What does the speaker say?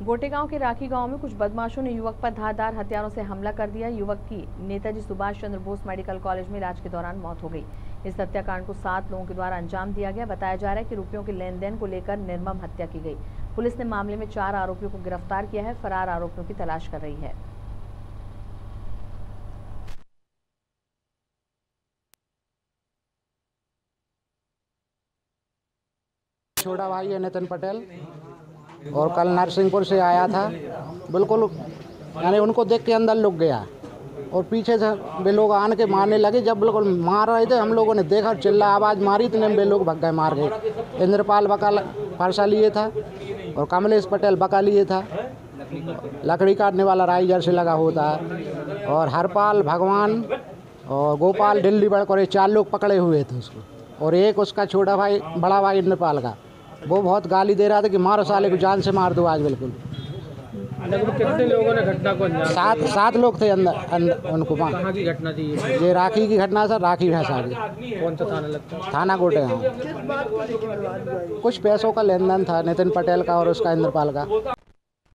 गोटेगांव के राखी गाँव में कुछ बदमाशों ने युवक पर धारदार हथियारों से हमला कर दिया। युवक की नेताजी सुभाष चंद्र बोस मेडिकल कॉलेज में इलाज के दौरान मौत हो गई। इस हत्याकांड को सात लोगों के द्वारा अंजाम दिया गया। बताया जा रहा है कि रुपयों के लेन देन को लेकर निर्मम हत्या की गई। पुलिस ने मामले में चार आरोपियों को गिरफ़्तार किया है। फरार आरोपियों की तलाश कर रही है। छोटा भाई है नितिन पटेल। और कल नरसिंहपुर से आया था। बिल्कुल, यानी उनको देख के अंदर लुक गया। और पीछे से वे लोग आन के मारने लगे। जब बिल्कुल मार रहे थे, हम लोगों ने देखा, चिल्ला आवाज़ मारी, इतने वे लोग भग गए मार गए। इंद्रपाल बका फरसा लिए था और कमलेश पटेल बका लिए था। लकड़ी काटने वाला राइजर से लगा होता। है और हरपाल, भगवान और गोपाल दिल्ली बड़कर ये चार लोग पकड़े हुए थे उसको। और एक उसका छोटा भाई, बड़ा भाई इंद्रपाल का। वो बहुत गाली दे रहा था कि मारो साले को जान से मार दो आज बिल्कुल। कितने लोगों ने घटना को अंजाम सात सात लोग थे अंदर, अंदर उनको कहाँ की घटना थी ये? ये राखी की घटना सर राखी भैंसा की कौन सा थाना लगता है? थाना कोटे कुछ पैसों का लेन देन था नितिन पटेल का और उसका इंद्रपाल का।